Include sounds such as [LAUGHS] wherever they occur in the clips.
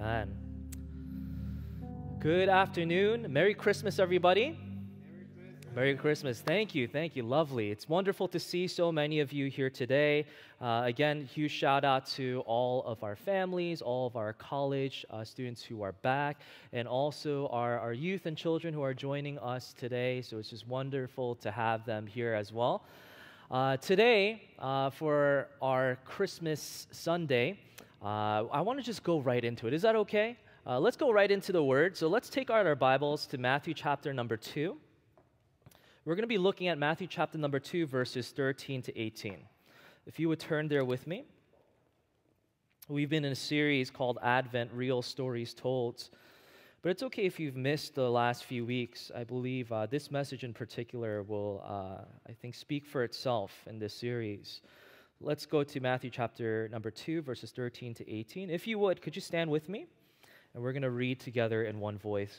Amen. Good afternoon. Merry Christmas, everybody. Merry Christmas. Thank you. Thank you. Lovely. It's wonderful to see so many of you here today. Uh, again, huge shout out to all of our families, all of our college uh, students who are back, and also our, our youth and children who are joining us today. So it's just wonderful to have them here as well. Uh, today, uh, for our Christmas Sunday, uh, I want to just go right into it. Is that okay? Uh, let's go right into the word. So let's take out our Bibles to Matthew chapter number 2. We're going to be looking at Matthew chapter number 2, verses 13 to 18. If you would turn there with me. We've been in a series called Advent Real Stories Told. But it's okay if you've missed the last few weeks. I believe uh, this message in particular will, uh, I think, speak for itself in this series. Let's go to Matthew chapter number 2, verses 13 to 18. If you would, could you stand with me? And we're going to read together in one voice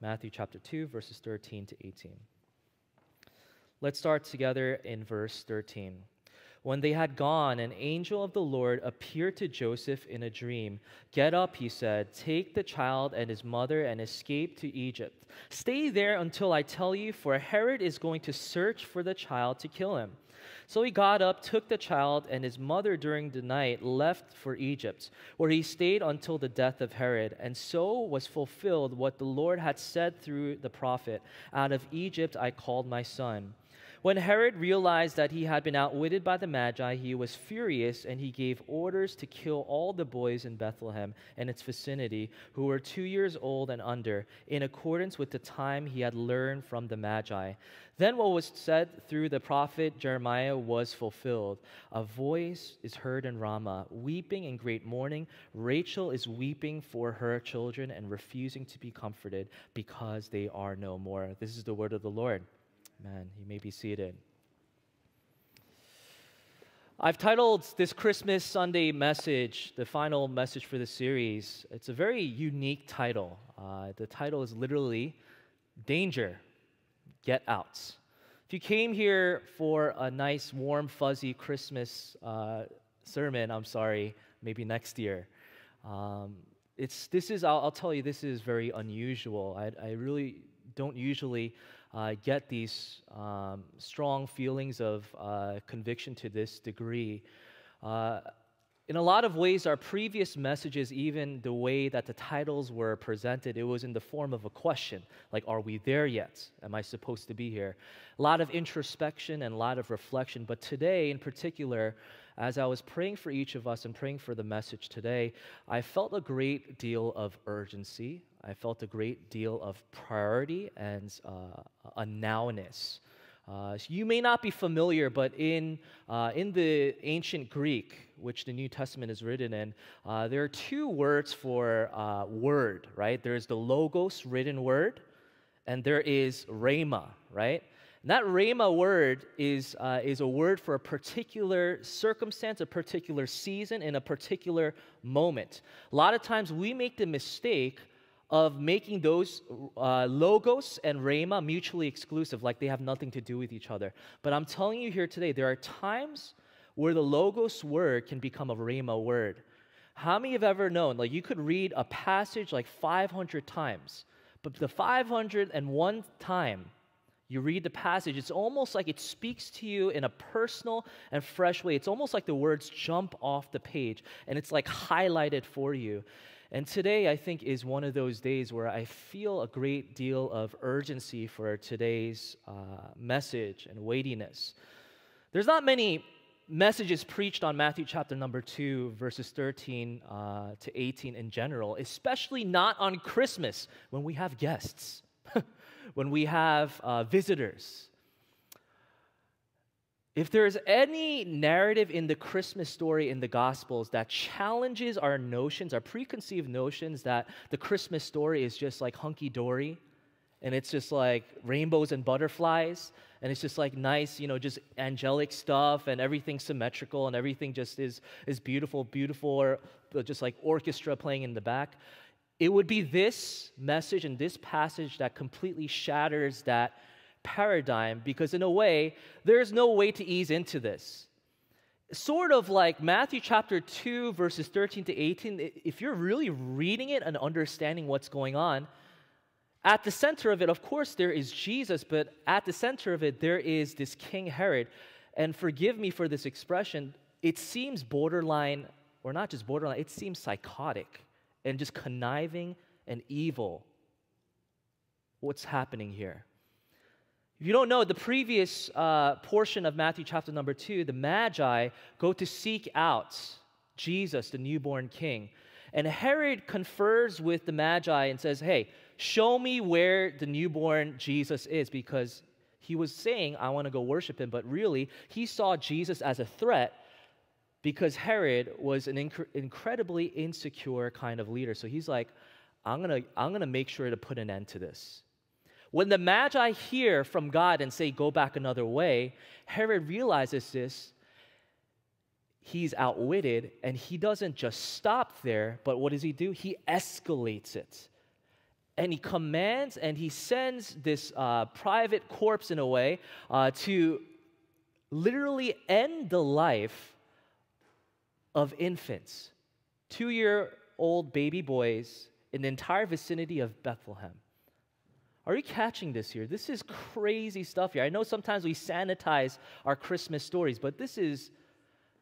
Matthew chapter 2, verses 13 to 18. Let's start together in verse 13. When they had gone, an angel of the Lord appeared to Joseph in a dream. Get up, he said, take the child and his mother and escape to Egypt. Stay there until I tell you, for Herod is going to search for the child to kill him. So he got up, took the child and his mother during the night, left for Egypt, where he stayed until the death of Herod. And so was fulfilled what the Lord had said through the prophet Out of Egypt I called my son. When Herod realized that he had been outwitted by the Magi, he was furious and he gave orders to kill all the boys in Bethlehem and its vicinity who were two years old and under, in accordance with the time he had learned from the Magi. Then what was said through the prophet Jeremiah was fulfilled. A voice is heard in Ramah, weeping in great mourning. Rachel is weeping for her children and refusing to be comforted because they are no more. This is the word of the Lord. Man, you may be seated. I've titled this Christmas Sunday message, the final message for the series. It's a very unique title. Uh, the title is literally Danger get out. If you came here for a nice, warm, fuzzy Christmas uh, sermon, I'm sorry, maybe next year. Um, it's, this is, I'll, I'll, tell you, this is very unusual. I, I really don't usually uh, get these um, strong feelings of uh, conviction to this degree. Uh, in a lot of ways, our previous messages, even the way that the titles were presented, it was in the form of a question like, Are we there yet? Am I supposed to be here? A lot of introspection and a lot of reflection. But today, in particular, as I was praying for each of us and praying for the message today, I felt a great deal of urgency. I felt a great deal of priority and uh, a nowness. Uh, you may not be familiar, but in, uh, in the ancient Greek, which the New Testament is written in, uh, there are two words for uh, word, right? There's the logos, written word, and there is rhema, right? And that rhema word is, uh, is a word for a particular circumstance, a particular season, in a particular moment. A lot of times we make the mistake of making those uh, logos and rhema mutually exclusive, like they have nothing to do with each other. But I'm telling you here today, there are times where the logos word can become a rhema word. How many have ever known, like you could read a passage like 500 times, but the 501 time you read the passage, it's almost like it speaks to you in a personal and fresh way. It's almost like the words jump off the page and it's like highlighted for you. And today, I think, is one of those days where I feel a great deal of urgency for today's uh, message and weightiness. There's not many messages preached on Matthew chapter number 2, verses 13 uh, to 18 in general, especially not on Christmas when we have guests, [LAUGHS] when we have uh, visitors. If there's any narrative in the Christmas story in the Gospels that challenges our notions, our preconceived notions that the Christmas story is just like hunky dory and it's just like rainbows and butterflies and it's just like nice, you know, just angelic stuff and everything symmetrical and everything just is, is beautiful, beautiful, or just like orchestra playing in the back. It would be this message and this passage that completely shatters that paradigm because, in a way, there's no way to ease into this. sort of like Matthew chapter 2, verses 13 to 18, if you're really reading it and understanding what's going on, at the center of it, of course, there is Jesus, but at the center of it, there is this King Herod. And forgive me for this expression, it seems borderline, or not just borderline, it seems psychotic and just conniving and evil. What's happening here? If you don't know, the previous uh, portion of Matthew chapter number two, the Magi go to seek out Jesus, the newborn king. And Herod confers with the Magi and says, Hey, show me where the newborn Jesus is, because he was saying, I want to go worship him, but really, he saw Jesus as a threat because Herod was an inc- incredibly insecure kind of leader. So he's like, I'm going to I'm going to make sure to put an end to this. When the Magi hear from God and say, Go back another way, Herod realizes this. He's outwitted, and he doesn't just stop there, but what does he do? He escalates it. And he commands and he sends this uh, private corpse in a way uh, to literally end the life of infants, two year old baby boys in the entire vicinity of Bethlehem. Are you catching this here? This is crazy stuff here. I know sometimes we sanitize our Christmas stories, but this is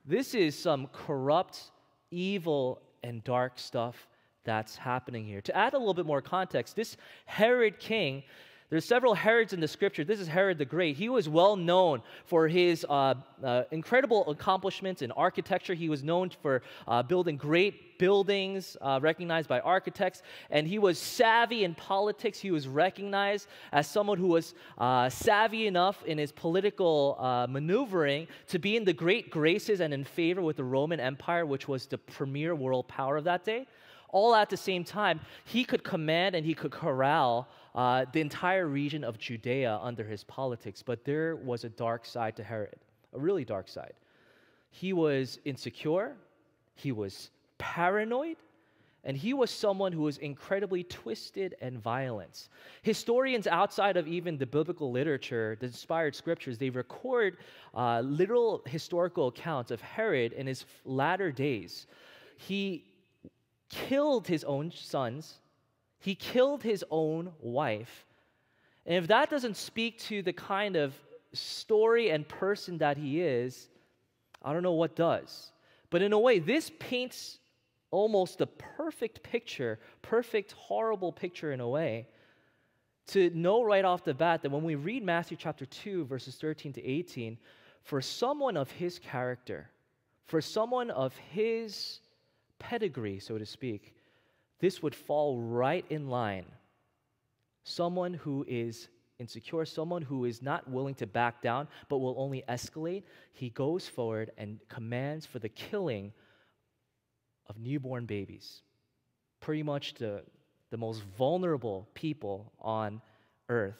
this is some corrupt, evil, and dark stuff that's happening here. To add a little bit more context, this Herod king there's several Herods in the scripture. This is Herod the Great. He was well known for his uh, uh, incredible accomplishments in architecture. He was known for uh, building great buildings, uh, recognized by architects. And he was savvy in politics. He was recognized as someone who was uh, savvy enough in his political uh, maneuvering to be in the great graces and in favor with the Roman Empire, which was the premier world power of that day all at the same time, he could command and he could corral uh, the entire region of Judea under his politics. But there was a dark side to Herod, a really dark side. He was insecure, he was paranoid, and he was someone who was incredibly twisted and violent. Historians outside of even the biblical literature, the inspired scriptures, they record uh, literal historical accounts of Herod in his latter days. He killed his own sons, he killed his own wife. And if that doesn't speak to the kind of story and person that he is, I don't know what does. But in a way, this paints almost the perfect picture, perfect, horrible picture in a way, to know right off the bat that when we read Matthew chapter 2, verses 13 to 18, for someone of his character, for someone of his pedigree, so to speak, this would fall right in line. Someone who is insecure, someone who is not willing to back down but will only escalate, he goes forward and commands for the killing of newborn babies. Pretty much the, the most vulnerable people on earth.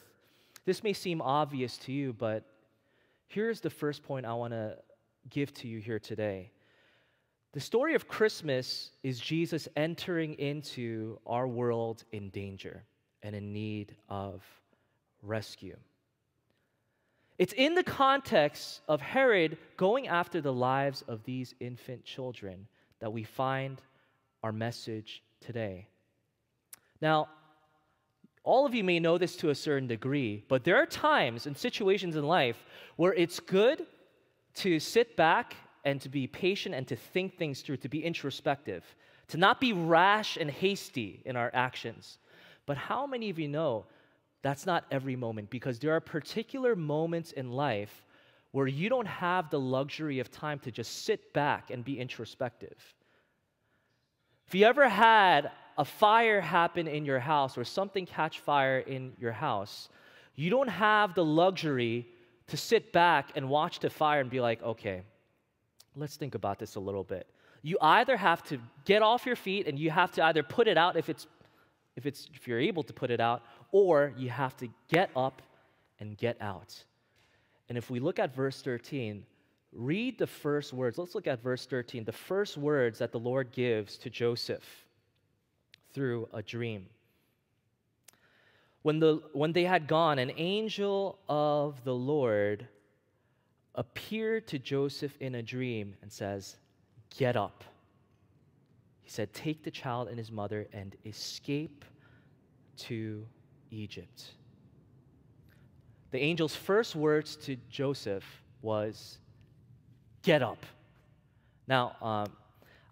This may seem obvious to you, but here's the first point I want to give to you here today. The story of Christmas is Jesus entering into our world in danger and in need of rescue. It's in the context of Herod going after the lives of these infant children that we find our message today. Now, all of you may know this to a certain degree, but there are times and situations in life where it's good to sit back and to be patient and to think things through, to be introspective, to not be rash and hasty in our actions. But how many of you know that's not every moment? Because there are particular moments in life where you don't have the luxury of time to just sit back and be introspective. If you ever had a fire happen in your house or something catch fire in your house, you don't have the luxury to sit back and watch the fire and be like, okay, Let's think about this a little bit. You either have to get off your feet and you have to either put it out if it's if it's if you're able to put it out or you have to get up and get out. And if we look at verse 13, read the first words. Let's look at verse 13, the first words that the Lord gives to Joseph through a dream. When, the, when they had gone, an angel of the Lord appeared to Joseph in a dream and says, Get up. He said, Take the child and his mother and escape to Egypt. The angel's first words to Joseph was, Get up. Now, um,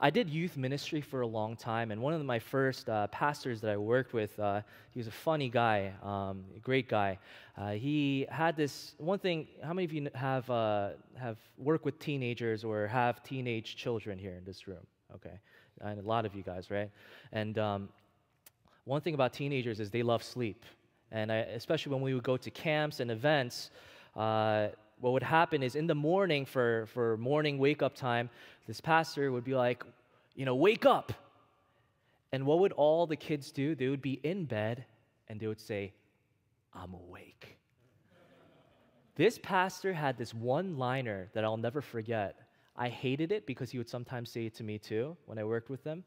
I did youth ministry for a long time, and one of my first uh, pastors that I worked with, uh, he was a funny guy, um, a great guy. Uh, he had this one thing. How many of you have uh, have worked with teenagers or have teenage children here in this room? Okay, and a lot of you guys, right? And um, one thing about teenagers is they love sleep, and I, especially when we would go to camps and events uh, what would happen is in the morning for, for morning wake up time, this pastor would be like, you know, wake up. And what would all the kids do? They would be in bed and they would say, I'm awake. this pastor had this one liner that I'll never forget. I hated it because he would sometimes say it to me too when I worked with him.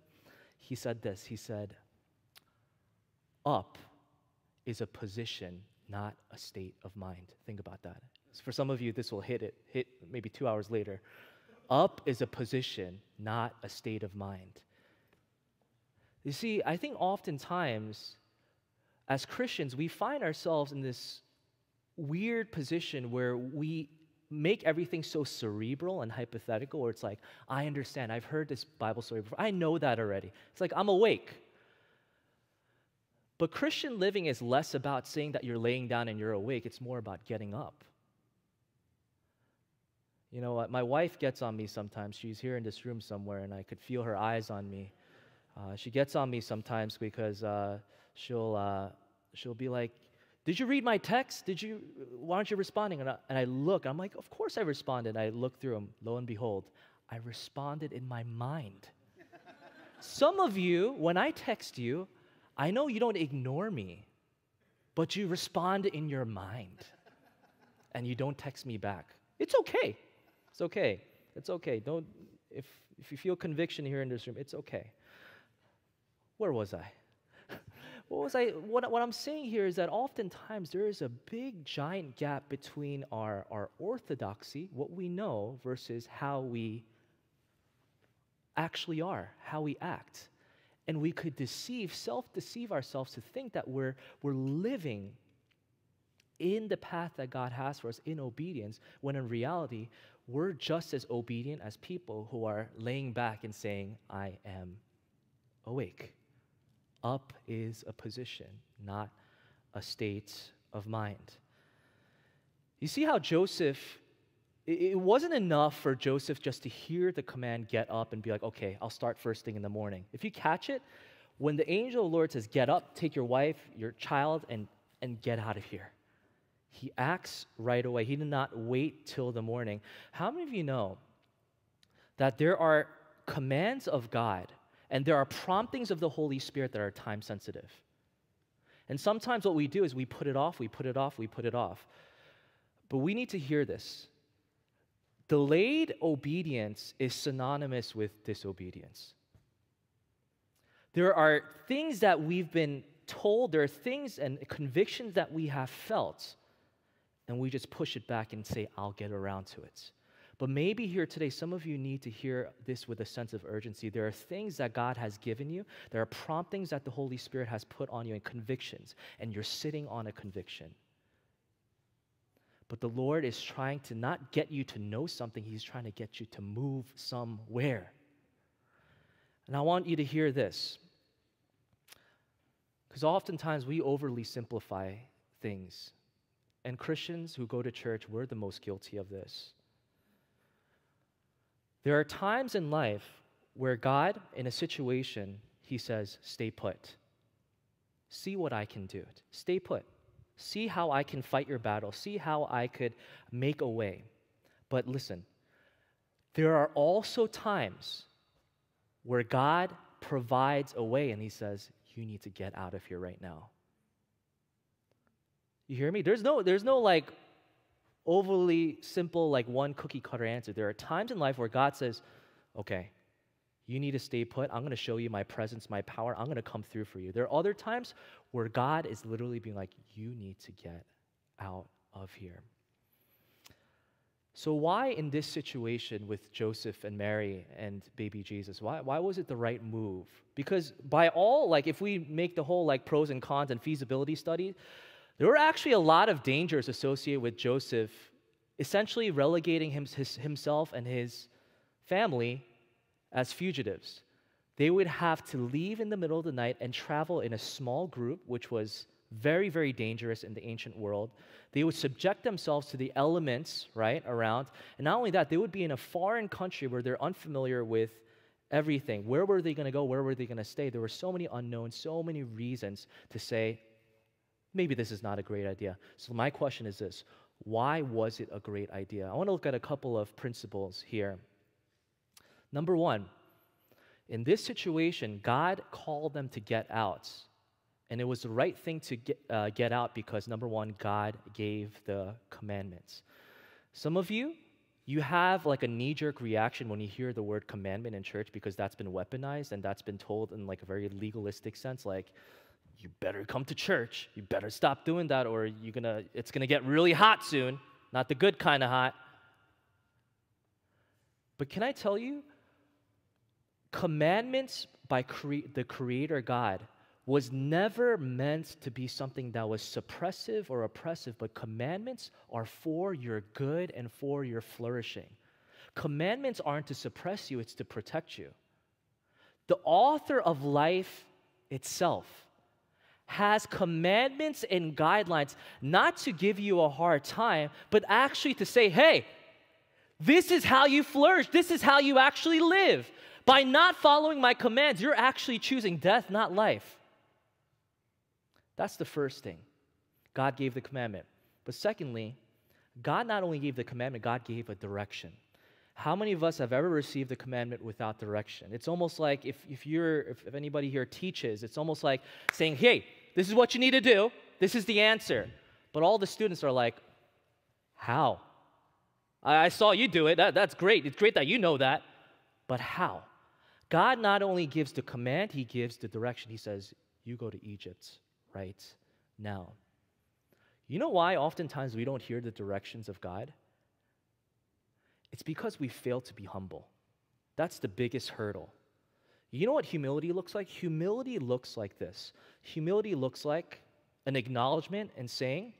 He said this He said, Up is a position, not a state of mind. Think about that. For some of you, this will hit it, hit maybe two hours later. Up is a position, not a state of mind. You see, I think oftentimes as Christians, we find ourselves in this weird position where we make everything so cerebral and hypothetical, where it's like, I understand, I've heard this Bible story before, I know that already. It's like, I'm awake. But Christian living is less about saying that you're laying down and you're awake, it's more about getting up. You know, what? my wife gets on me sometimes. She's here in this room somewhere, and I could feel her eyes on me. Uh, she gets on me sometimes because uh, she'll, uh, she'll be like, Did you read my text? Did you, why aren't you responding? And I, and I look, I'm like, Of course I responded. I look through them. Lo and behold, I responded in my mind. Some of you, when I text you, I know you don't ignore me, but you respond in your mind and you don't text me back. It's okay. It's okay. It's okay. Don't if if you feel conviction here in this room, it's okay. Where was I? [LAUGHS] what was I what, what I'm saying here is that oftentimes there is a big giant gap between our, our orthodoxy, what we know, versus how we actually are, how we act. And we could deceive, self-deceive ourselves to think that we're, we're living in the path that God has for us in obedience, when in reality, we're just as obedient as people who are laying back and saying, I am awake. Up is a position, not a state of mind. You see how Joseph, it wasn't enough for Joseph just to hear the command, get up, and be like, okay, I'll start first thing in the morning. If you catch it, when the angel of the Lord says, get up, take your wife, your child, and, and get out of here he acts right away. He did not wait till the morning. How many of you know that there are commands of God and there are promptings of the Holy Spirit that are time sensitive? And sometimes what we do is we put it off, we put it off, we put it off. But we need to hear this. Delayed obedience is synonymous with disobedience. There are things that we've been told, there are things and convictions that we have felt and we just push it back and say, I'll get around to it. But maybe here today, some of you need to hear this with a sense of urgency. There are things that God has given you, there are promptings that the Holy Spirit has put on you, and convictions, and you're sitting on a conviction. But the Lord is trying to not get you to know something, He's trying to get you to move somewhere. And I want you to hear this. Because oftentimes we overly simplify things and Christians who go to church, we're the most guilty of this. There are times in life where God, in a situation, He says, Stay put. See what I can do. Stay put. See how I can fight your battle. See how I could make a way. But listen, there are also times where God provides a way and He says, You need to get out of here right now. You hear me? There's no, there's no like overly simple, like one cookie cutter answer. There are times in life where God says, okay, you need to stay put. I'm going to show you my presence, my power. I'm going to come through for you. There are other times where God is literally being like, you need to get out of here. So, why in this situation with Joseph and Mary and baby Jesus? Why, why was it the right move? Because, by all, like, if we make the whole like pros and cons and feasibility study, there were actually a lot of dangers associated with Joseph essentially relegating him, his, himself and his family as fugitives. They would have to leave in the middle of the night and travel in a small group, which was very, very dangerous in the ancient world. They would subject themselves to the elements, right, around. And not only that, they would be in a foreign country where they're unfamiliar with everything. Where were they going to go? Where were they going to stay? There were so many unknowns, so many reasons to say, maybe this is not a great idea. So, my question is this why was it a great idea? I want to look at a couple of principles here. Number one, in this situation, God called them to get out. And it was the right thing to get, uh, get out because, number one, God gave the commandments. Some of you, you have like a knee jerk reaction when you hear the word commandment in church because that's been weaponized and that's been told in like a very legalistic sense like you better come to church you better stop doing that or you're gonna it's gonna get really hot soon not the good kind of hot but can i tell you commandments by cre- the creator god was never meant to be something that was suppressive or oppressive, but commandments are for your good and for your flourishing. Commandments aren't to suppress you, it's to protect you. The author of life itself has commandments and guidelines not to give you a hard time, but actually to say, hey, this is how you flourish, this is how you actually live. By not following my commands, you're actually choosing death, not life. That's the first thing. God gave the commandment. But secondly, God not only gave the commandment, God gave a direction. How many of us have ever received a commandment without direction? It's almost like if, if you're if, if anybody here teaches, it's almost like saying, hey, this is what you need to do, this is the answer. But all the students are like, how? I, I saw you do it. That, that's great. It's great that you know that. But how? God not only gives the command, He gives the direction. He says, You go to Egypt right now. You know why oftentimes we don't hear the directions of God? It's because we fail to be humble. That's the biggest hurdle. You know what humility looks like? Humility looks like this humility looks like an acknowledgement and saying,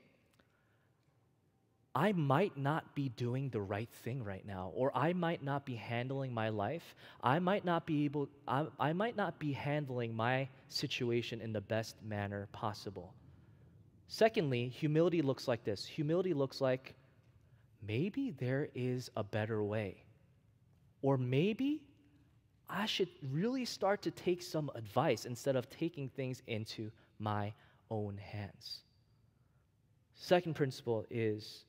I might not be doing the right thing right now, or I might not be handling my life. I might not be able, I, I might not be handling my situation in the best manner possible. Secondly, humility looks like this humility looks like maybe there is a better way, or maybe I should really start to take some advice instead of taking things into my own hands. Second principle is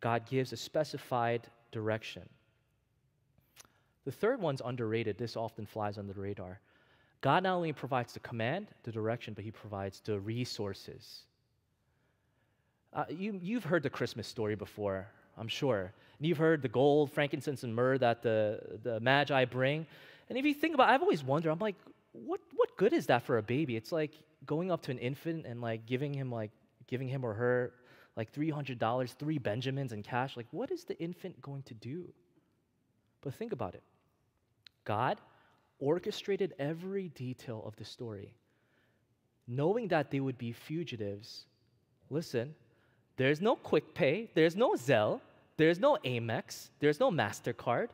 God gives a specified direction. The third one's underrated. This often flies under the radar. God not only provides the command, the direction, but He provides the resources. Uh, you, you've heard the Christmas story before, I'm sure. And you've heard the gold, frankincense, and myrrh that the, the Magi bring. And if you think about it, I've always wondered, I'm like, what, what good is that for a baby? It's like going up to an infant and like giving him like giving him or her like $300, three Benjamins in cash. Like, what is the infant going to do? But think about it God orchestrated every detail of the story, knowing that they would be fugitives. Listen, there's no quick pay, there's no Zelle, there's no Amex, there's no MasterCard.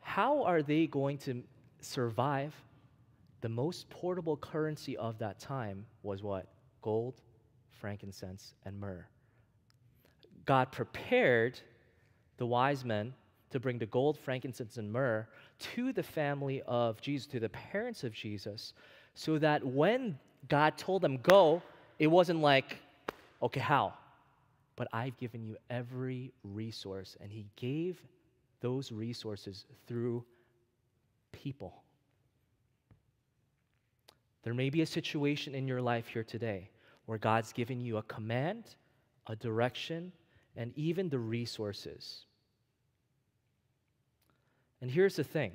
How are they going to survive? The most portable currency of that time was what? gold, frankincense, and myrrh. God prepared the wise men to bring the gold, frankincense, and myrrh to the family of Jesus, to the parents of Jesus, so that when God told them, go, it wasn't like, okay, how? But I've given you every resource. And He gave those resources through people. There may be a situation in your life here today where God's given you a command, a direction, and even the resources. And here's the thing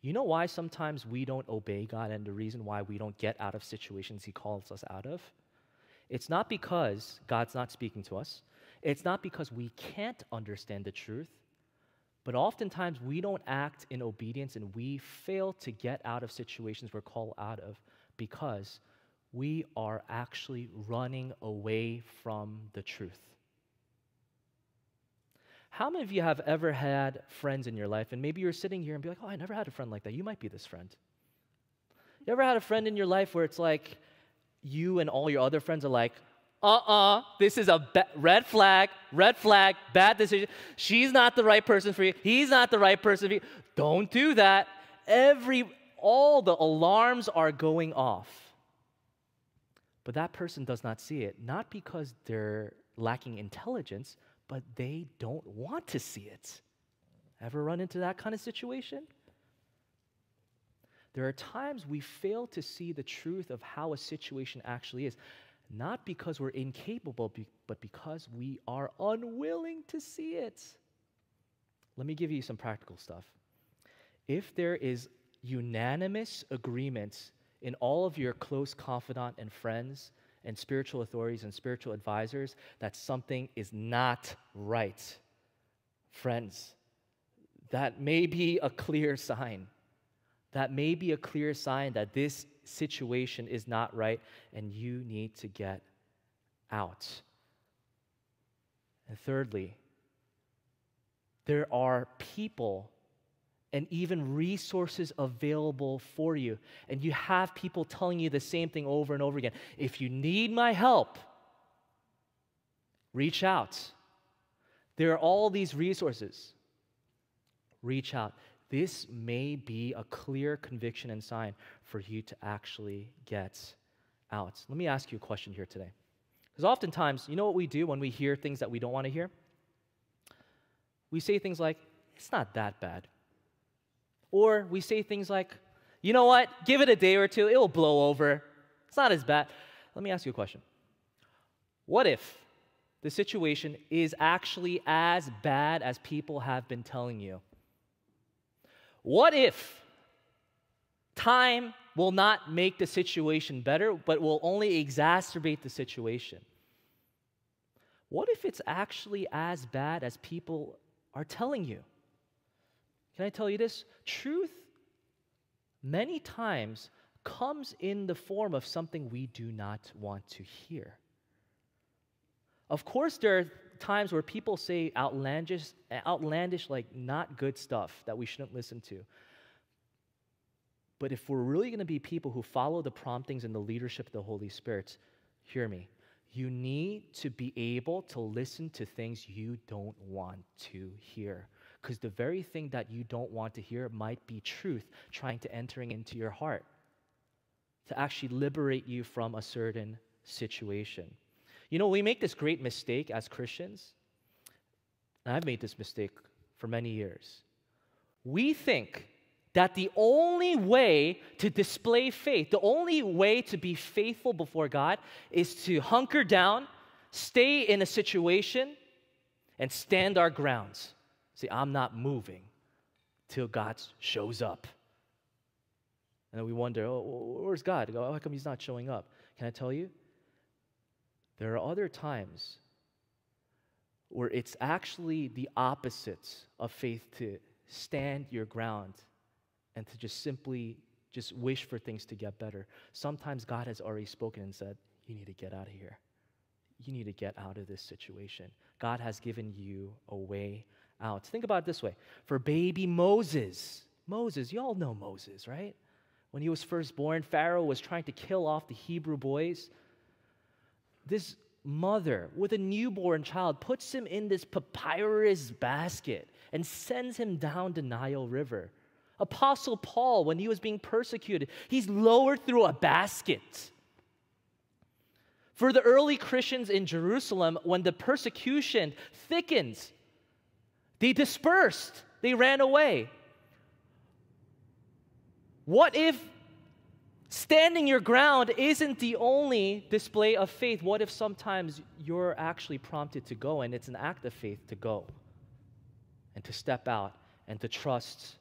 you know why sometimes we don't obey God and the reason why we don't get out of situations He calls us out of? It's not because God's not speaking to us. It's not because we can't understand the truth, but oftentimes we don't act in obedience and we fail to get out of situations we're called out of because we are actually running away from the truth. How many of you have ever had friends in your life, and maybe you're sitting here and be like, oh, I never had a friend like that? You might be this friend. You ever had a friend in your life where it's like you and all your other friends are like, uh uh-uh, uh this is a red flag, red flag, bad decision. She's not the right person for you. He's not the right person for you. Don't do that. Every, all the alarms are going off. But that person does not see it, not because they're lacking intelligence, but they don't want to see it. Ever run into that kind of situation? There are times we fail to see the truth of how a situation actually is, not because we're incapable, but because we are unwilling to see it. Let me give you some practical stuff. If there is unanimous agreement in all of your close confidant and friends and spiritual authorities and spiritual advisors that something is not right, friends, that may be a clear sign. That may be a clear sign that this situation is not right and you need to get out. And thirdly, there are people and even resources available for you. And you have people telling you the same thing over and over again. If you need my help, reach out. There are all these resources. Reach out. This may be a clear conviction and sign for you to actually get out. Let me ask you a question here today. Because oftentimes, you know what we do when we hear things that we don't want to hear? We say things like, it's not that bad. Or we say things like, you know what, give it a day or two, it will blow over. It's not as bad. Let me ask you a question. What if the situation is actually as bad as people have been telling you? What if time will not make the situation better, but will only exacerbate the situation? What if it's actually as bad as people are telling you? Can I tell you this? Truth, many times, comes in the form of something we do not want to hear. Of course, there are times where people say outlandish, outlandish, like not good stuff that we shouldn't listen to. But if we're really going to be people who follow the promptings and the leadership of the Holy Spirit, hear me. You need to be able to listen to things you don't want to hear because the very thing that you don't want to hear might be truth trying to entering into your heart to actually liberate you from a certain situation. You know, we make this great mistake as Christians, and I've made this mistake for many years. We think that the only way to display faith, the only way to be faithful before God is to hunker down, stay in a situation, and stand our grounds. See, I'm not moving till God shows up. And then we wonder, oh, where's God? Go, how come he's not showing up? Can I tell you? There are other times where it's actually the opposite of faith to stand your ground and to just simply just wish for things to get better. Sometimes God has already spoken and said, You need to get out of here. You need to get out of this situation. God has given you a way out. Think about it this way for baby Moses, Moses, you all know Moses, right? When he was first born, Pharaoh was trying to kill off the Hebrew boys. This mother with a newborn child puts him in this papyrus basket and sends him down the Nile River. Apostle Paul, when he was being persecuted, he's lowered through a basket. For the early Christians in Jerusalem, when the persecution thickens, they dispersed, they ran away. What if standing your ground isn't the only display of faith? What if sometimes you're actually prompted to go and it's an act of faith to go and to step out and to trust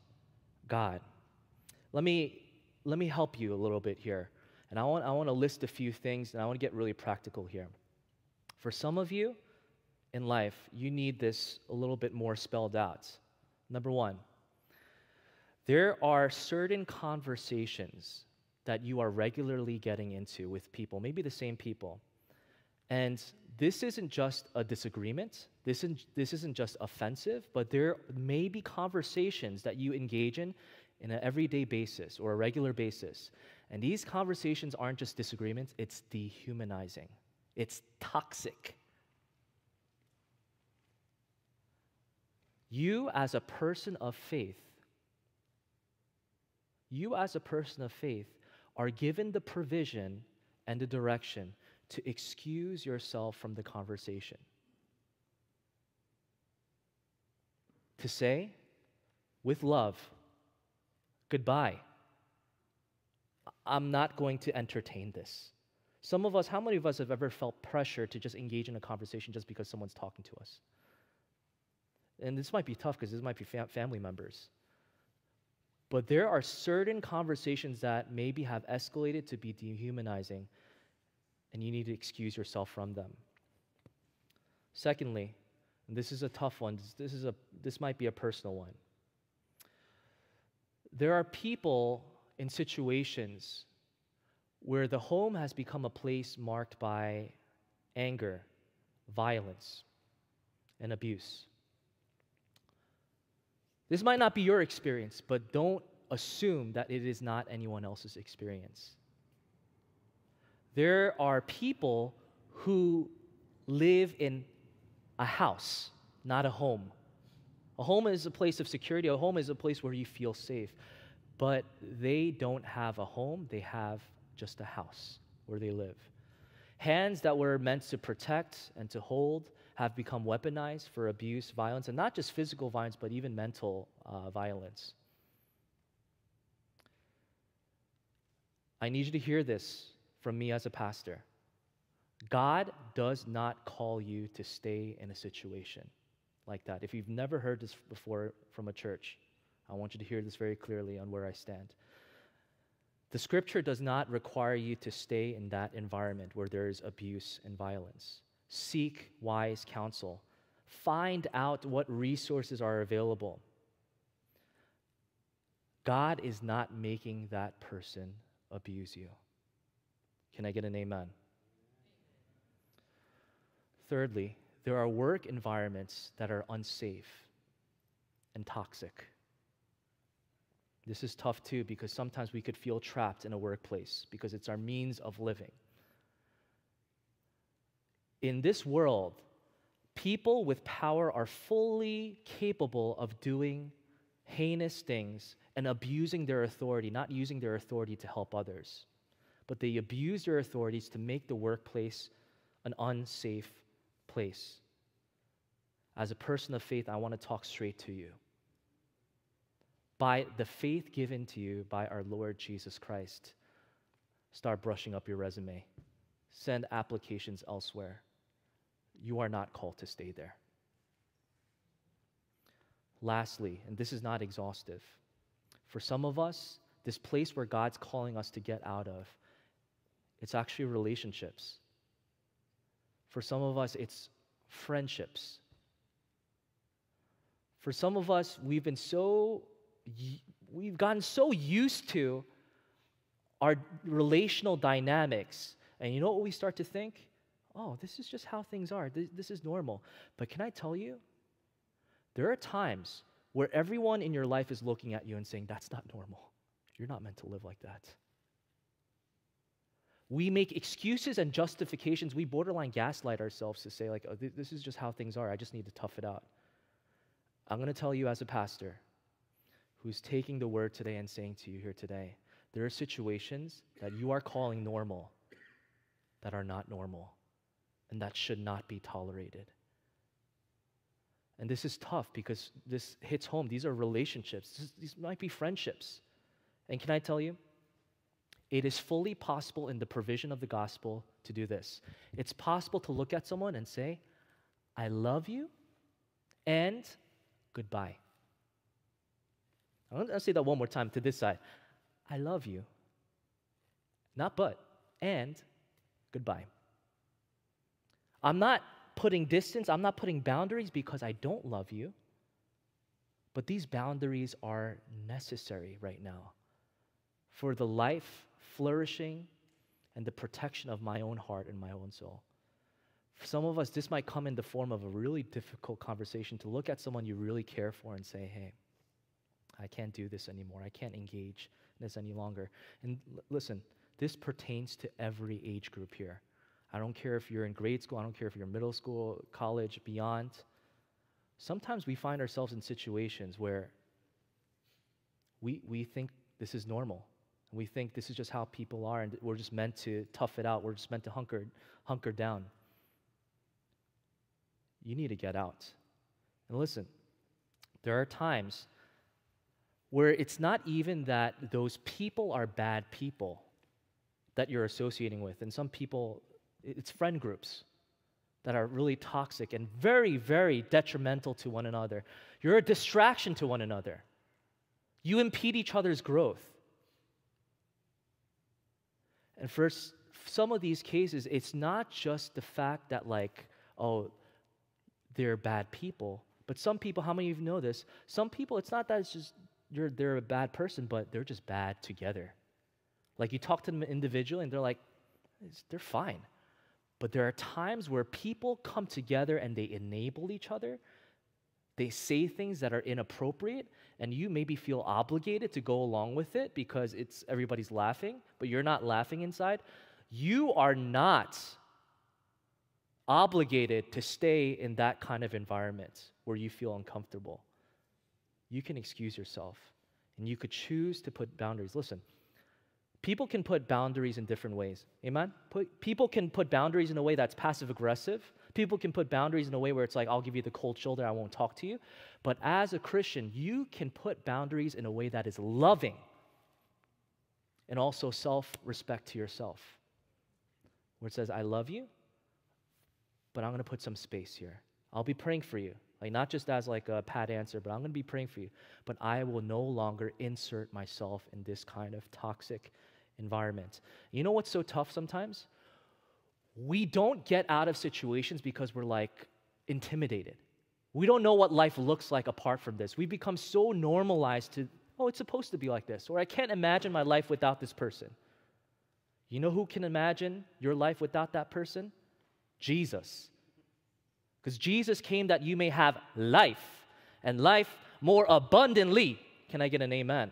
God? Let me, let me help you a little bit here. And I want, I want to list a few things and I want to get really practical here. For some of you, in life, you need this a little bit more spelled out. Number one, there are certain conversations that you are regularly getting into with people, maybe the same people. And this isn't just a disagreement, this isn't, this isn't just offensive, but there may be conversations that you engage in in an everyday basis or a regular basis. And these conversations aren't just disagreements, it's dehumanizing, it's toxic. You, as a person of faith, you, as a person of faith, are given the provision and the direction to excuse yourself from the conversation. To say, with love, goodbye. I'm not going to entertain this. Some of us, how many of us have ever felt pressure to just engage in a conversation just because someone's talking to us? And this might be tough because this might be fam- family members. But there are certain conversations that maybe have escalated to be dehumanizing, and you need to excuse yourself from them. Secondly, and this is a tough one, this, is a, this might be a personal one. There are people in situations where the home has become a place marked by anger, violence, and abuse. This might not be your experience, but don't assume that it is not anyone else's experience. There are people who live in a house, not a home. A home is a place of security, a home is a place where you feel safe. But they don't have a home, they have just a house where they live. Hands that were meant to protect and to hold have become weaponized for abuse, violence, and not just physical violence, but even mental uh, violence. I need you to hear this from me as a pastor. God does not call you to stay in a situation like that. If you've never heard this before from a church, I want you to hear this very clearly on where I stand. The scripture does not require you to stay in that environment where there is abuse and violence seek wise counsel, find out what resources are available. God is not making that person abuse you. Can I get an amen? Thirdly, there are work environments that are unsafe and toxic. This is tough too because sometimes we could feel trapped in a workplace because it's our means of living in this world, people with power are fully capable of doing heinous things and abusing their authority, not using their authority to help others, but they abuse their authorities to make the workplace an unsafe place. As a person of faith, I want to talk straight to you. By the faith given to you by our Lord Jesus Christ, start brushing up your resume, send applications elsewhere you are not called to stay there. Lastly, and this is not exhaustive, for some of us, this place where God's calling us to get out of, it's actually relationships. For some of us, it's friendships. For some of us, we've been so, we've gotten so used to our relational dynamics. And you know what we start to think? Oh, this is just how things are. This, this is normal. But can I tell you? There are times where everyone in your life is looking at you and saying, that's not normal. You're not meant to live like that. We make excuses and justifications. We borderline gaslight ourselves to say, like, oh, th- this is just how things are. I just need to tough it out. I'm going to tell you as a pastor who's taking the word today and saying to you here today, there are situations that you are calling normal that are not normal and that should not be tolerated. And this is tough because this hits home. These are relationships, this, these might be friendships. And can I tell you? It is fully possible in the provision of the gospel to do this. It's possible to look at someone and say, I love you and goodbye. I'm going to say that one more time to this side. I love you. Not but, and goodbye. I'm not putting distance, I'm not putting boundaries because I don't love you. But these boundaries are necessary right now for the life, flourishing, and the protection of my own heart and my own soul. For some of us, this might come in the form of a really difficult conversation to look at someone you really care for and say, hey, I can't do this anymore. I can't engage in this any longer. And l- listen, this pertains to every age group here. I don't care if you're in grade school, I don't care if you're in middle school, college, beyond. Sometimes we find ourselves in situations where we, we think this is normal. And we think this is just how people are, and we're just meant to tough it out. We're just meant to hunker, hunker down. You need to get out. And listen, there are times where it's not even that those people are bad people that you're associating with. And some people, it's friend groups that are really toxic and very, very detrimental to one another. You're a distraction to one another. You impede each other's growth. And for some of these cases, it's not just the fact that, like, oh, they're bad people. But some people, how many of you know this? Some people, it's not that it's just you're, they're a bad person, but they're just bad together. Like you talk to them individually and they're like, they're fine. But there are times where people come together and they enable each other. They say things that are inappropriate, and you maybe feel obligated to go along with it because it's everybody's laughing, but you're not laughing inside. You are not obligated to stay in that kind of environment where you feel uncomfortable you can excuse yourself and you could choose to put boundaries. Listen, people can put boundaries in different ways. Amen? Put, people can put boundaries in a way that's passive aggressive. People can put boundaries in a way where it's like, I'll give you the cold shoulder, I won't talk to you. But as a Christian, you can put boundaries in a way that is loving and also self respect to yourself. Where it says, I love you, but I'm going to put some space here. I'll be praying for you. Like not just as like a pat answer, but I'm going to be praying for you. But I will no longer insert myself in this kind of toxic environment. You know what's so tough sometimes? We don't get out of situations because we're like intimidated. We don't know what life looks like apart from this. We become so normalized to, oh, it's supposed to be like this, or I can't imagine my life without this person. You know who can imagine your life without that person? Jesus. Because Jesus came that you may have life and life more abundantly. Can I get an amen?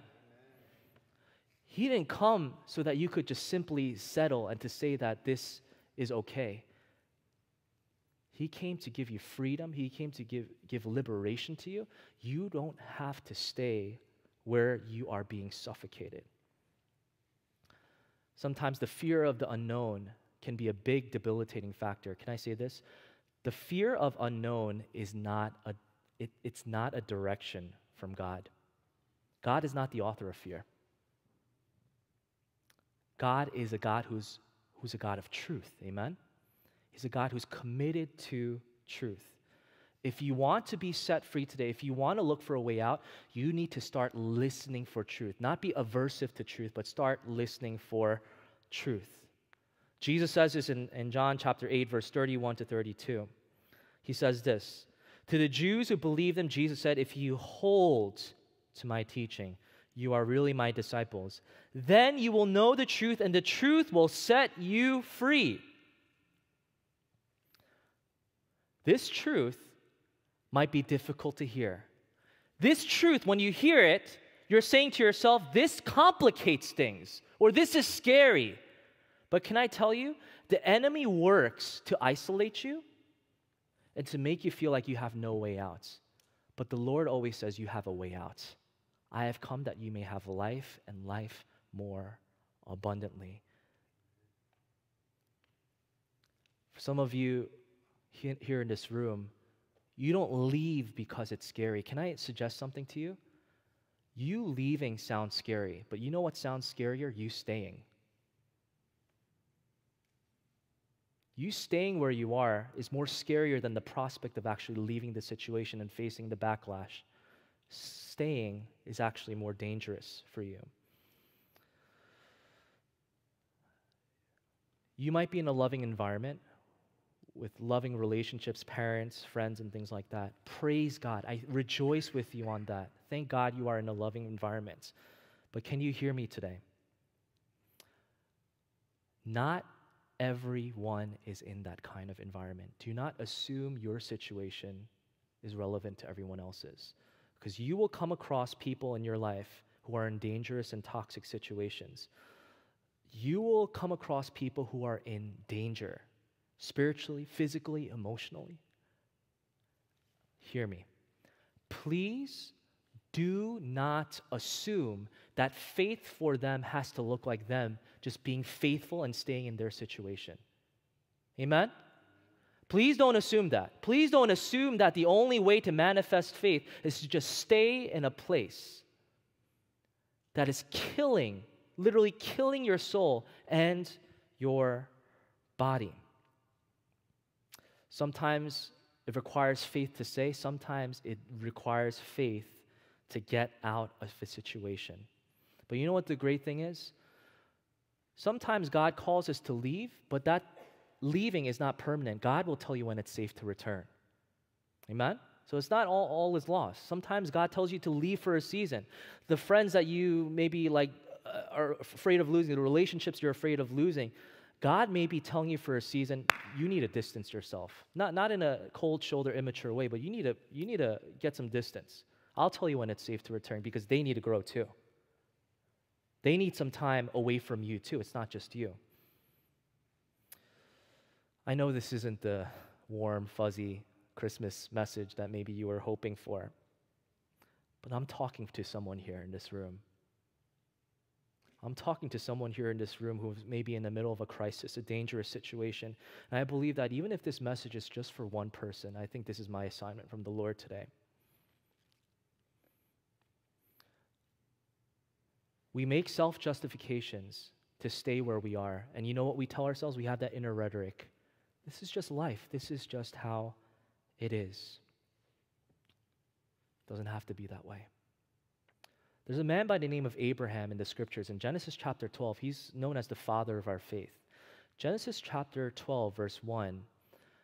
He didn't come so that you could just simply settle and to say that this is okay. He came to give you freedom, He came to give, give liberation to you. You don't have to stay where you are being suffocated. Sometimes the fear of the unknown can be a big debilitating factor. Can I say this? The fear of unknown is not a, it, it's not a direction from God. God is not the author of fear. God is a God who's, who's a God of truth. Amen? He's a God who's committed to truth. If you want to be set free today, if you want to look for a way out, you need to start listening for truth. Not be aversive to truth, but start listening for truth. Jesus says this in, in John chapter 8, verse 31 to 32. He says this To the Jews who believed him, Jesus said, If you hold to my teaching, you are really my disciples. Then you will know the truth, and the truth will set you free. This truth might be difficult to hear. This truth, when you hear it, you're saying to yourself, This complicates things, or this is scary. But can I tell you, the enemy works to isolate you and to make you feel like you have no way out. But the Lord always says, You have a way out. I have come that you may have life and life more abundantly. For some of you here in this room, you don't leave because it's scary. Can I suggest something to you? You leaving sounds scary, but you know what sounds scarier? You staying. you staying where you are is more scarier than the prospect of actually leaving the situation and facing the backlash. Staying is actually more dangerous for you. You might be in a loving environment with loving relationships, parents, friends, and things like that. Praise God. I rejoice with you on that. Thank God you are in a loving environment. But can you hear me today? Not everyone is in that kind of environment. Do not assume your situation is relevant to everyone else's. Because you will come across people in your life who are in dangerous and toxic situations. You will come across people who are in danger spiritually, physically, emotionally. Hear me. Please do not assume that faith for them has to look like them just being faithful and staying in their situation. Amen? Please don't assume that. Please don't assume that the only way to manifest faith is to just stay in a place that is killing, literally killing your soul and your body. Sometimes it requires faith to say, sometimes it requires faith to get out of a situation. But you know what the great thing is? Sometimes God calls us to leave, but that leaving is not permanent. God will tell you when it's safe to return. Amen? So it's not all, all is lost. Sometimes God tells you to leave for a season. The friends that you maybe like uh, are afraid of losing, the relationships you're afraid of losing, God may be telling you for a season, you need to distance yourself. Not, not in a cold shoulder, immature way, but you need, to, you need to get some distance. I'll tell you when it's safe to return because they need to grow too. They need some time away from you too. It's not just you. I know this isn't the warm, fuzzy Christmas message that maybe you were hoping for, but I'm talking to someone here in this room I'm talking to someone here in this room who may be in the middle of a crisis, a dangerous situation. And I believe that even if this message is just for one person, I think this is my assignment from the Lord today. We make self justifications to stay where we are. And you know what we tell ourselves? We have that inner rhetoric. This is just life, this is just how it is. It doesn't have to be that way. There's a man by the name of Abraham in the scriptures. In Genesis chapter 12, he's known as the father of our faith. Genesis chapter 12, verse 1,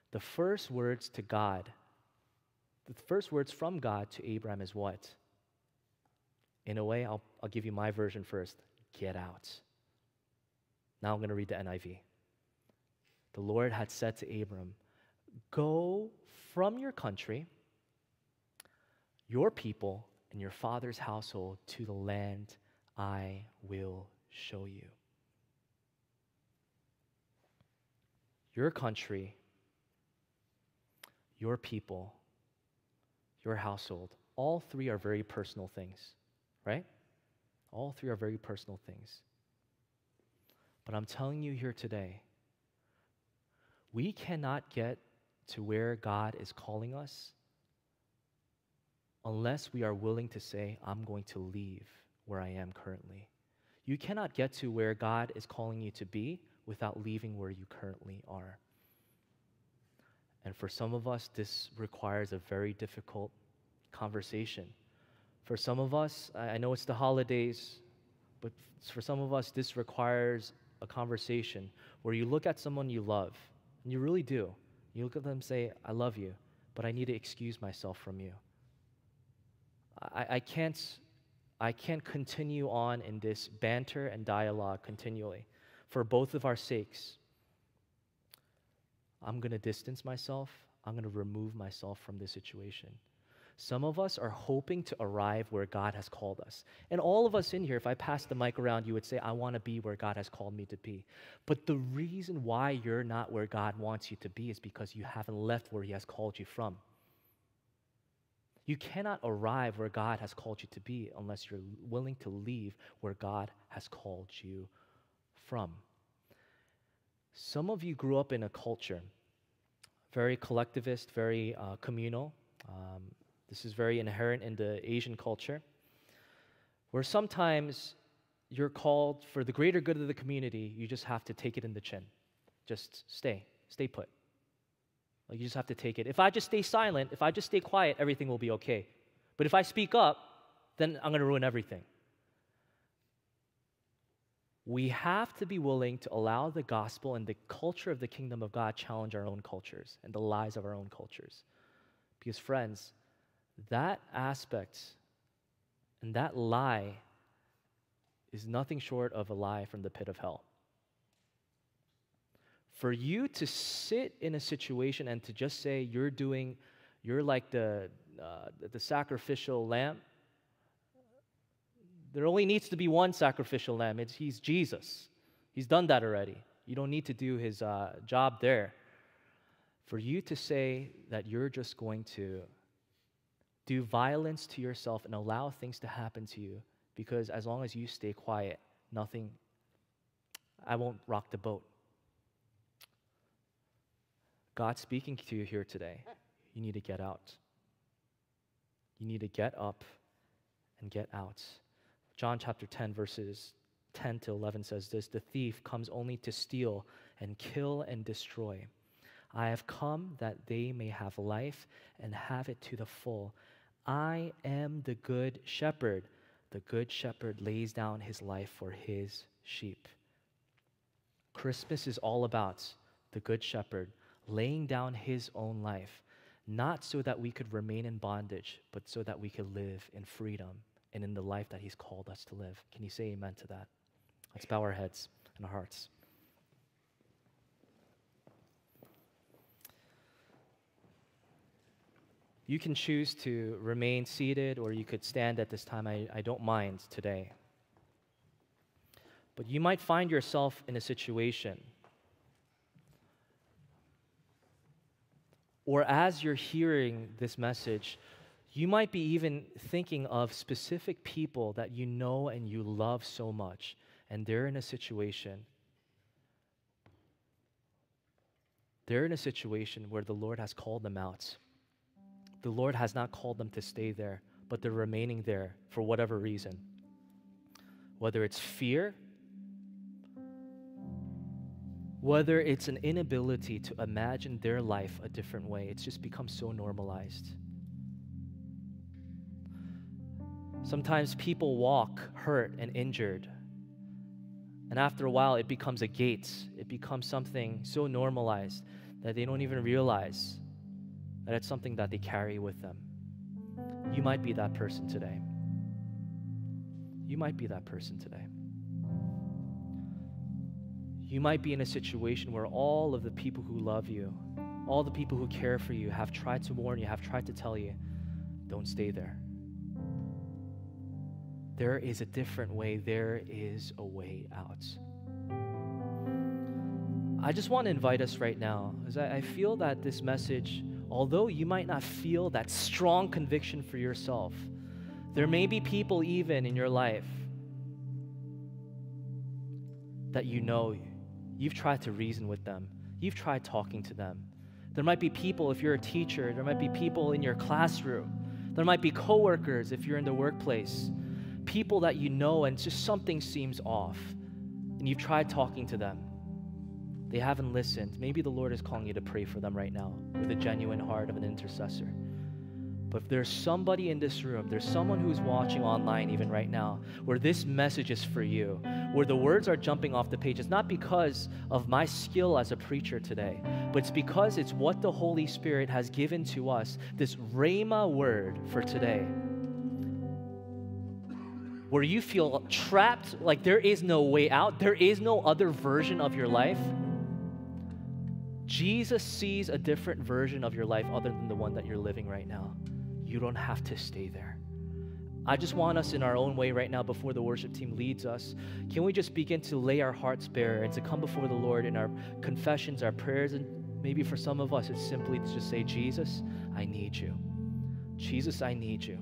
the first words to God, the first words from God to Abraham is what? In a way, I'll, I'll give you my version first get out. Now I'm going to read the NIV. The Lord had said to Abram, Go from your country, your people, and your father's household to the land I will show you. Your country, your people, your household, all three are very personal things, right? All three are very personal things. But I'm telling you here today, we cannot get to where God is calling us unless we are willing to say, I'm going to leave where I am currently. You cannot get to where God is calling you to be without leaving where you currently are. And for some of us, this requires a very difficult conversation. For some of us, I know it's the holidays, but for some of us, this requires a conversation where you look at someone you love, and you really do. You look at them and say, I love you, but I need to excuse myself from you. I, I, can't, I can't continue on in this banter and dialogue continually for both of our sakes. I'm going to distance myself. I'm going to remove myself from this situation. Some of us are hoping to arrive where God has called us. And all of us in here, if I pass the mic around, you would say, I want to be where God has called me to be. But the reason why you're not where God wants you to be is because you haven't left where He has called you from. You cannot arrive where God has called you to be unless you're willing to leave where God has called you from. Some of you grew up in a culture, very collectivist, very uh, communal. Um, this is very inherent in the Asian culture, where sometimes you're called for the greater good of the community, you just have to take it in the chin. Just stay, stay put. Like you just have to take it. If I just stay silent, if I just stay quiet, everything will be okay. But if I speak up, then I'm going to ruin everything. we have to be willing to allow the gospel and the culture of the kingdom of God challenge our own cultures and the lies of our own cultures. Because, friends, that aspect and that lie is nothing short of a lie from the pit of hell. For you to sit in a situation and to just say you're doing, you're like the, uh, the sacrificial lamb, there only needs to be one sacrificial lamb. It's, he's Jesus. He's done that already. You don't need to do his uh, job there. For you to say that you're just going to do violence to yourself and allow things to happen to you because as long as you stay quiet, nothing, I won't rock the boat. God's speaking to you here today. You need to get out. You need to get up and get out. John chapter 10, verses 10 to 11 says this The thief comes only to steal and kill and destroy. I have come that they may have life and have it to the full. I am the good shepherd. The good shepherd lays down his life for his sheep. Christmas is all about the good shepherd laying down his own life, not so that we could remain in bondage, but so that we could live in freedom and in the life that he's called us to live. Can you say amen to that? Let's bow our heads and our hearts. You can choose to remain seated or you could stand at this time. I, I don't mind today. But you might find yourself in a situation, or as you're hearing this message, you might be even thinking of specific people that you know and you love so much, and they're in a situation. They're in a situation where the Lord has called them out the Lord has not called them to stay there, but they're remaining there for whatever reason. Whether it's fear, whether it's an inability to imagine their life a different way, it's just become so normalized. Sometimes people walk hurt and injured. And after a while, it becomes a gait. It becomes something so normalized that they don't even realize that it's something that they carry with them. You might be that person today. You might be that person today. You might be in a situation where all of the people who love you, all the people who care for you, have tried to warn you, have tried to tell you, don't stay there. There is a different way, there is a way out. I just want to invite us right now, as I, feel that this message although you might not feel that strong conviction for yourself, there may be people even in your life that you know you've tried to reason with them, you've tried talking to them. There might be people if you're a teacher, there might be people in your classroom, there might be coworkers if you're in the workplace, people that you know and just something seems off, and you've tried talking to them. They haven't listened. Maybe the Lord is calling you to pray for them right now with a genuine heart of an intercessor. But if there's somebody in this room, there's someone who's watching online even right now, where this message is for you, where the words are jumping off the page, it's not because of my skill as a preacher today, but it's because it's what the Holy Spirit has given to us, this Rhema word for today. Where you feel trapped, like there is no way out, there is no other version of your life Jesus sees a different version of your life other than the one that you're living right now. You don't have to stay there. I just want us in our own way right now before the worship team leads us. Can we just begin to lay our hearts bare and to come before the Lord in our confessions, our prayers, and maybe for some of us it's simply to just say, Jesus, I need you. Jesus, I need you.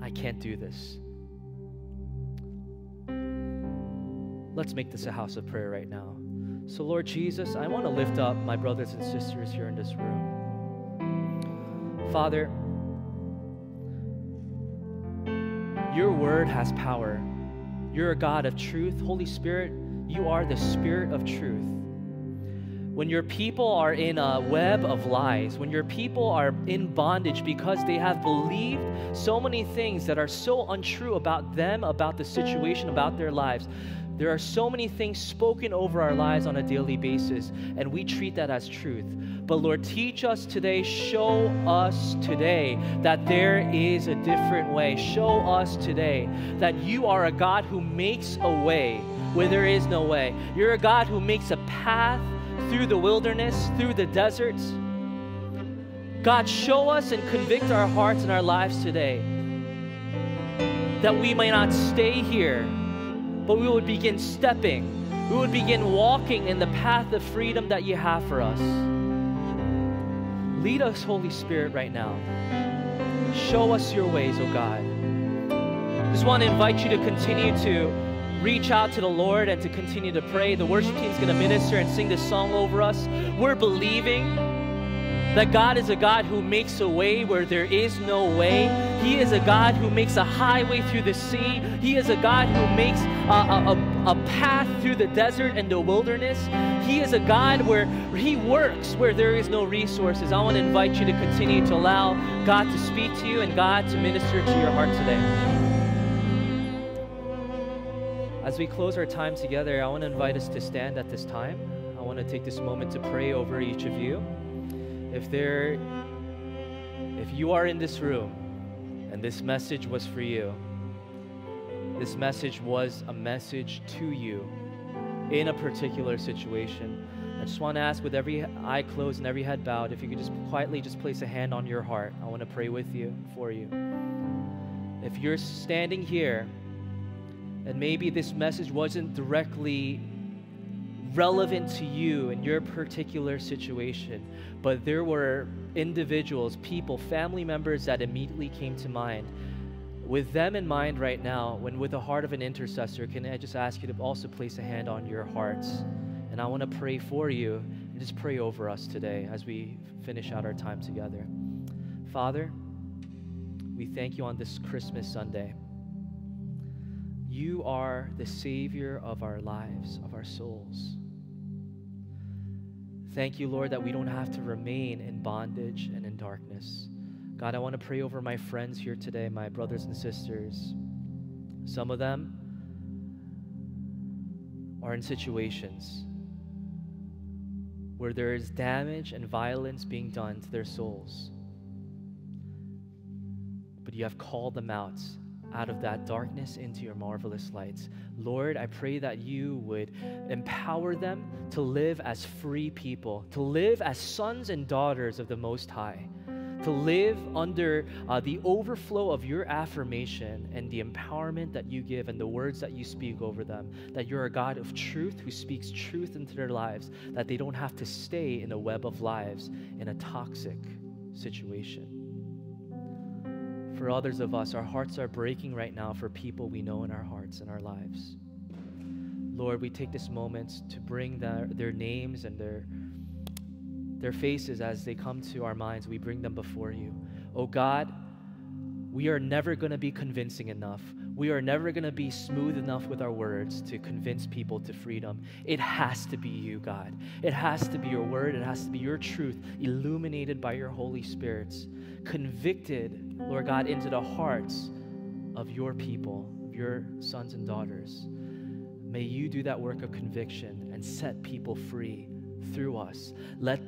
I can't do this. Let's make this a house of prayer right now. So, Lord Jesus, I want to lift up my brothers and sisters here in this room. Father, your word has power. You're a God of truth. Holy Spirit, you are the Spirit of truth. When your people are in a web of lies, when your people are in bondage because they have believed so many things that are so untrue about them, about the situation, about their lives, there are so many things spoken over our lives on a daily basis, and we treat that as truth. But Lord, teach us today, show us today that there is a different way. Show us today that you are a God who makes a way where there is no way. You're a God who makes a path through the wilderness, through the deserts. God, show us and convict our hearts and our lives today that we may not stay here, but we would begin stepping. We would begin walking in the path of freedom that you have for us. Lead us, Holy Spirit, right now. Show us your ways, oh God. Just want to invite you to continue to reach out to the Lord and to continue to pray. The worship team's going to minister and sing this song over us. We're believing that God is a God who makes a way where there is no way. He is a God who makes a highway through the sea. He is a God who makes a, a, a, path through the desert and the wilderness. He is a God where He works where there is no resources. I want to invite you to continue to allow God to speak to you and God to minister to your heart today. As we close our time together, I want to invite us to stand at this time. I want to take this moment to pray over each of you. If there if you are in this room and this message was for you, this message was a message to you in a particular situation. I just want to ask with every eye closed and every head bowed, if you could just quietly just place a hand on your heart. I want to pray with you, for you. If you're standing here and maybe this message wasn't directly relevant to you in your particular situation, but there were individuals, people, family members that immediately came to mind. With them in mind right now, when with the heart of an intercessor, can I just ask you to also place a hand on your hearts? And I want to pray for you and just pray over us today as we finish out our time together. Father, we thank you on this Christmas Sunday. You are the Savior of our lives, of our souls. Thank you, Lord, that we don't have to remain in bondage and in darkness. God, I want to pray over my friends here today, my brothers and sisters. Some of them are in situations where there is damage and violence being done to their souls. But you have called them out out of that darkness into your marvelous lights. Lord, I pray that you would empower them to live as free people, to live as sons and daughters of the Most High, to live under uh, the overflow of your affirmation and the empowerment that you give and the words that you speak over them. That you're a God of truth who speaks truth into their lives, that they don't have to stay in a web of lives in a toxic situation. For others of us, our hearts are breaking right now for people we know in our hearts and our lives. Lord, we take this moment to bring their, their names and their, their faces as they come to our minds. We bring them before you. Oh God, we are never going to be convincing enough. We are never going to be smooth enough with our words to convince people to freedom. It has to be you, God. It has to be your word. It has to be your truth, illuminated by your Holy Spirits, convicted, Lord God, into the hearts of your people, of your sons and daughters. May you do that work of conviction and set people free through us. Let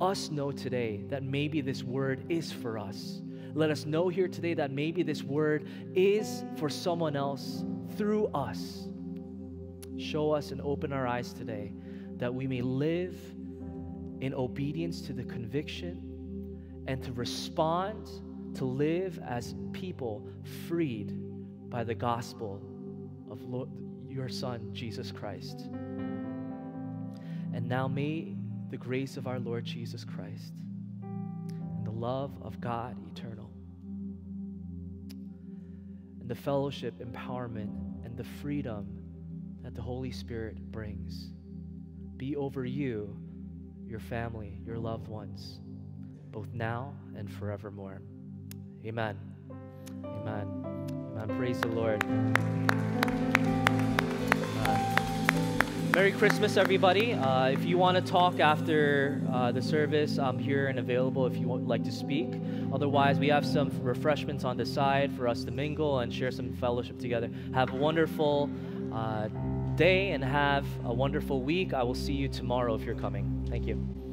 us know today that maybe this word is for us let us know here today that maybe this word is for someone else through us. Show us and open our eyes today that we may live in obedience to the conviction and to respond to live as people freed by the gospel of Lord, your Son, Jesus Christ. And now may the grace of our Lord Jesus Christ and the love of God eternal and the fellowship, empowerment, and the freedom that the Holy Spirit brings be over you, your family, your loved ones, both now and forevermore. Amen. Amen. Amen. Praise the Lord. Amen. Merry Christmas, everybody. Uh, if you want to talk after uh, the service, I'm here and available if you would like to speak. Otherwise, we have some refreshments on the side for us to mingle and share some fellowship together. Have a wonderful uh, day and have a wonderful week. I will see you tomorrow if you're coming. Thank you.